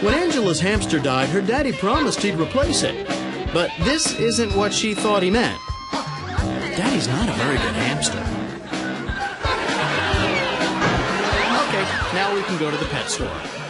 When Angela's hamster died, her daddy promised he'd replace it. But this isn't what she thought he meant. Daddy's not a very good hamster. Okay, now we can go to the pet store.